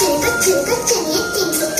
거칠이 거칠이 거칠